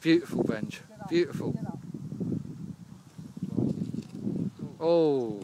Beautiful bench. Beautiful. Oh.